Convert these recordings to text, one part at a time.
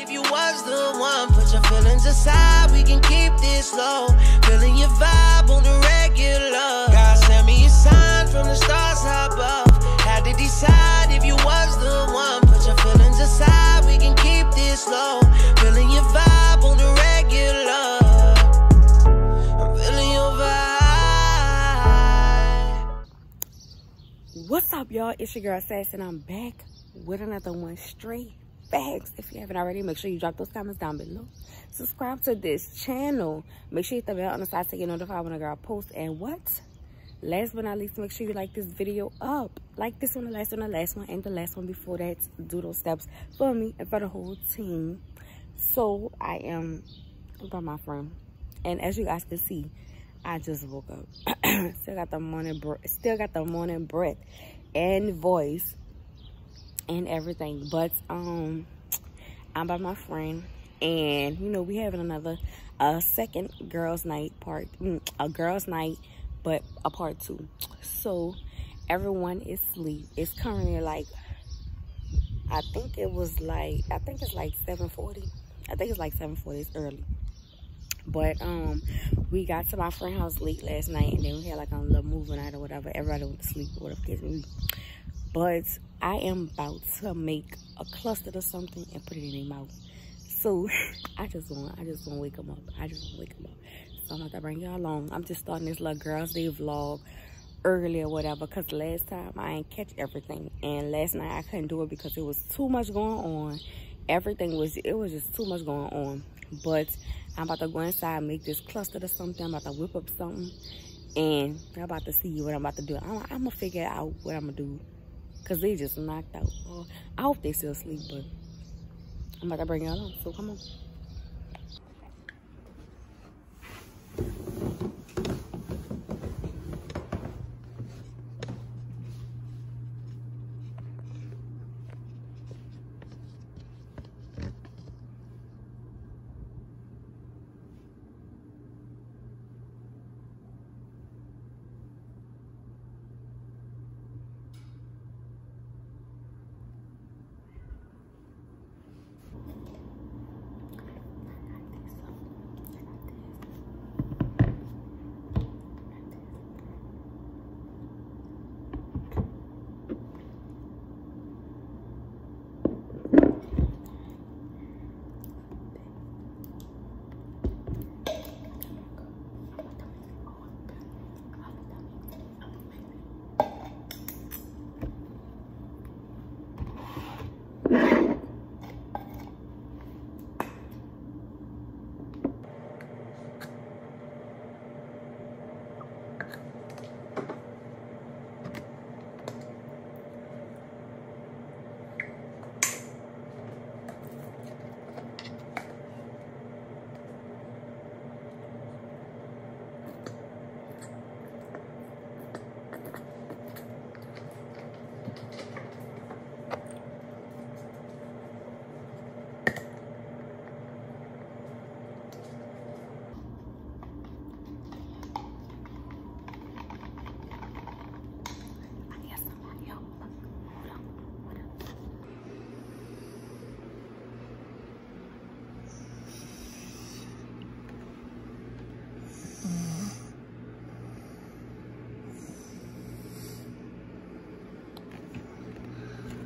If you was the one, put your feelings aside. We can keep this low. Feeling your vibe on the regular. God sent me a sign from the stars above. Had to decide if you was the one. Put your feelings aside. We can keep this low. Feeling your vibe on the regular. I'm feeling your vibe. What's up, y'all? It's your girl Sass, and I'm back with another one straight If you haven't already, make sure you drop those comments down below. Subscribe to this channel. Make sure you hit the bell on the side to get notified when a girl posts. And what? Last but not least, make sure you like this video up. Like this one, the last one, the last one, and the last one before that. Do those steps for me and for the whole team. So, I am by my friend. And as you guys can see, I just woke up. still got the morning still got the morning breath and voice and everything. But um, I'm by my friend, and you know we having another a second girls' night part, mm, a girls' night, but a part two. So everyone is asleep. It's currently like I think it was like I think it's like 7:40. I think it's like 7:40. It's early. But um, we got to my friend's house late last night, and then we had like a little movie night or whatever. Everybody went to sleep or whatever. But I am about to make a cluster or something and put it in their mouth. So I just want, I just want to wake them up. I just want to wake them up. So I'm about to bring y'all along. I'm just starting this little girls' day vlog early or whatever because last time I didn't catch everything and last night I couldn't do it because it was too much going on everything was it was just too much going on but I'm about to go inside and make this cluster or something I'm about to whip up something and I'm about to see what I'm about to do I'm, I'm gonna figure out what I'm gonna do because they just knocked out. Well, I hope they still sleep, but I'm about to bring y'all on. So come on.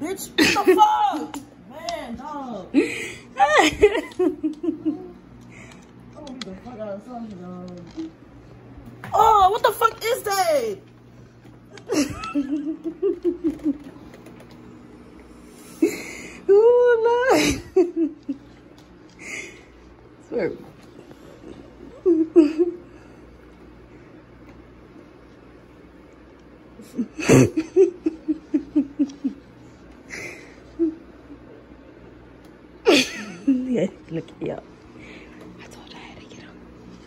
Bitch, what the fuck? Man, dog. oh, the fuck out of something, dog. Oh, what the fuck is that? oh, no. Swear. Look y'all. I told I had to get up.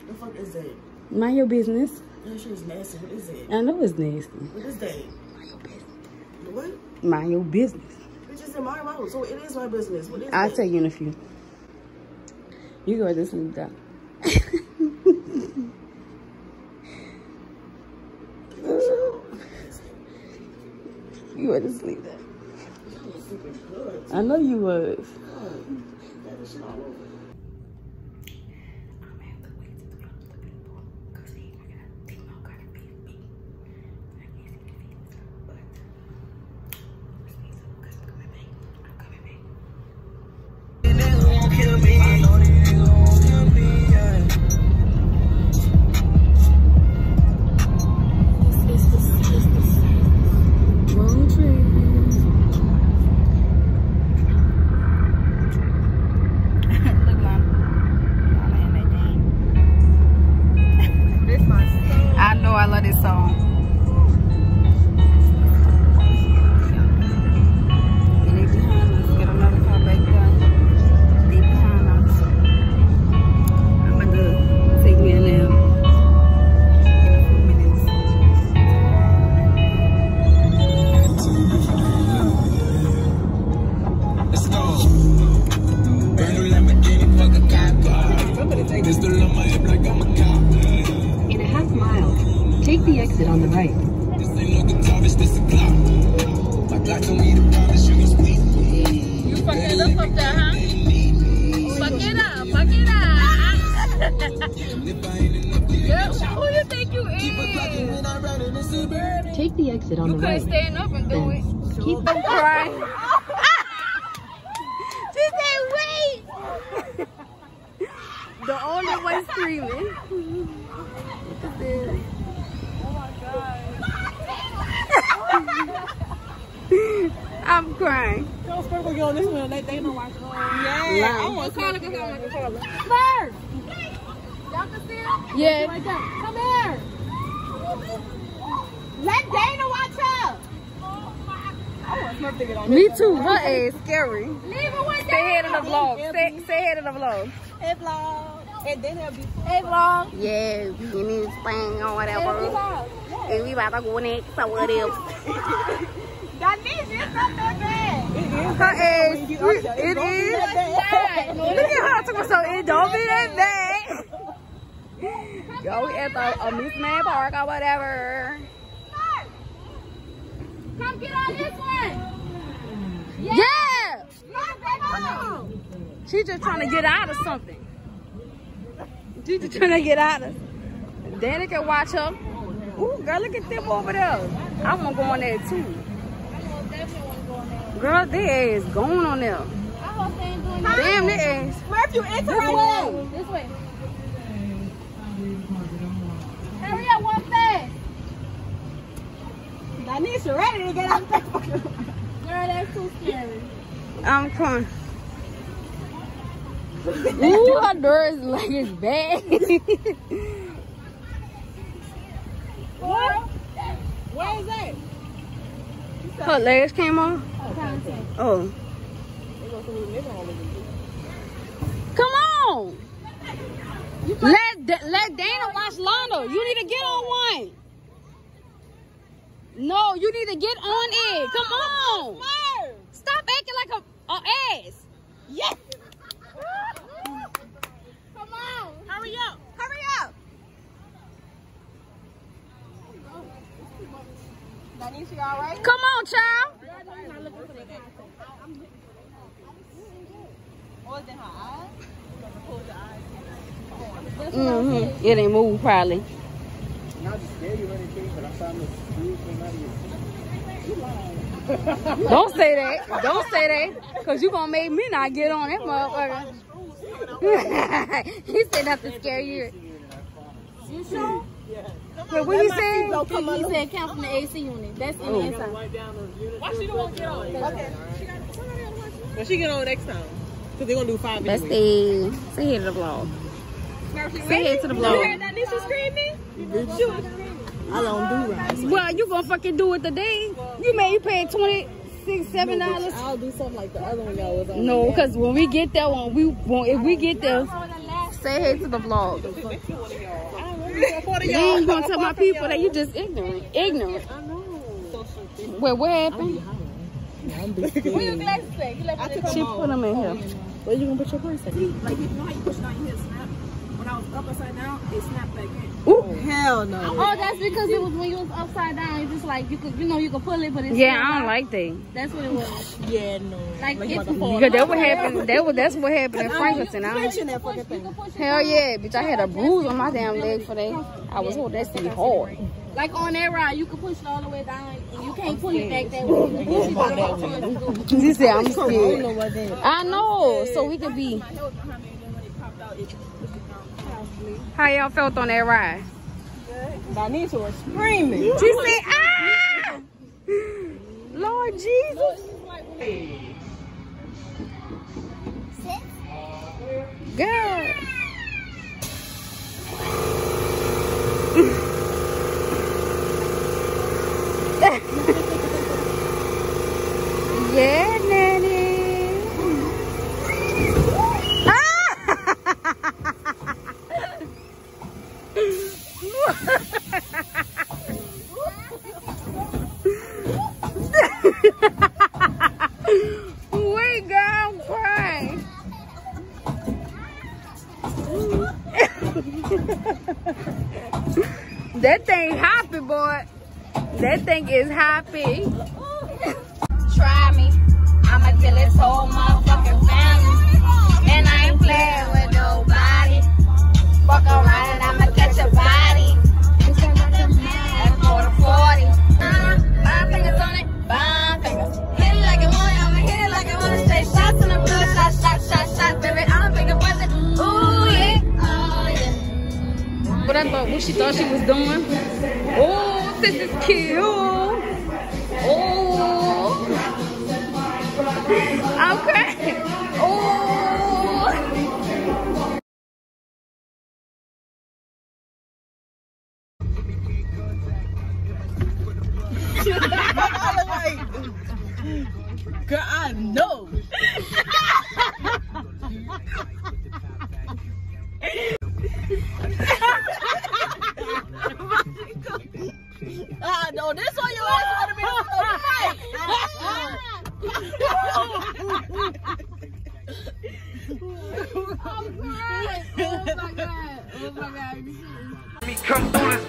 The fuck is that? Mind your business. That shit is nasty. What is that? I know it's nasty. What is that? Mind your business. What? Mind your business. It's just in my mouth, so it is my business. What is I'll that? tell you in a few. You go this one down. you were to sleep there. I know you was. Take the exit on You the right. couldn't stand up and do it. Keep I'm crying. she said, wait. the only one screaming. I'm crying. Don't supposed to on this one. They, they know why. Yeah, I want Call it, call it, call it. First. Y'all can see her? Yeah. Right there. Come here. Let Dana watch her. I want Smurf to get on Me too. Her ass scary. Leave her with Say head of the vlog. Say, say head of the vlog. Hey, vlog. And then he'll be. Hey vlog. Yeah, we in this thing or whatever. And we about to go next or whatever. That means it's not that bad. It is. Her ass, it, It it is. Look at her talking so it don't be that bad. Go at the uh, amusement park or whatever. Come get on this one. Yeah. Yeah. She just trying to get out of something. She just trying to get out of. Danny can watch her. Ooh, girl, look at them over there. I want to go on there too. Girl, their ass going on there. Damn, their ass. Smurf, you enter right now. This way. Hurry up, one fast. Danisha ready to get out there. Girl, that's too scary. I'm coming. Ooh, her door is like it's bad. What? Where is that? her legs came off. Oh. Come on. Let let Dana watch Lana. You need to get on one. No, you need to get on it. Come on. Stop acting like a, a ass. Yes. Come on. Hurry up. Hurry up. Danisha, you all right? Come on, child. It? Mm-hmm. It ain't moved probably. Not to or anything, but I found this screw came out of your Don't say that. Don't say that. Cause you gonna make me not get on that motherfucker. he said nothing to scare you. You sure? Wait, what you saying? He said count from the AC unit. That's in the oh. inside. Why she don't want to get on? Okay. Well, she get on next time. Because they're going to do five That's anyway. the say here to the vlog. Say here to the vlog. You heard vlog. Danisha screaming? She was I don't do rice. Well, you gonna fucking do it today? You may you pay twenty six, seven dollars. I'll do something like the other one y'all was on. No, cause when we get that one, we when, if we get there, say hey to the vlog. You ain't gonna tell my people that you just ignorant. Ignorant. I know. Wait, what happened? Where your glasses at? You left it She put them in here. Where you gonna put your purse at? When I was up upside down, it snapped back in. Oh, hell no. Oh, that's because it was when you was upside down. It's just like you could, you know, you could pull it, but it's Yeah, I don't down. like that. That's what it was. Yeah, no. Like Like it's fall. Because that what happened. That was that's what happened in Franklin. I don't, Pinching that fucking thing. hell yeah, bitch! I had a bruise on my damn leg for that. I was holding that shit hard. Like on that ride, you can push it all the way down, and you can't pull it back that way. You push it all the way towards the said I'm scared. know what that is. I know, so we could be. Down. How y'all felt on that ride? Danisha was screaming. She said, ah! Lord Jesus. Girl. yeah, Nanny. We got cry. that thing happy, boy. That thing is happy. Try me. I'ma kill this whole motherfucking family. And I ain't playing with nobody. Fuck around Okay. Oh. Girl, I know. Ah, no, this one your ass want to be Oh my god. Oh my god. Me come through this.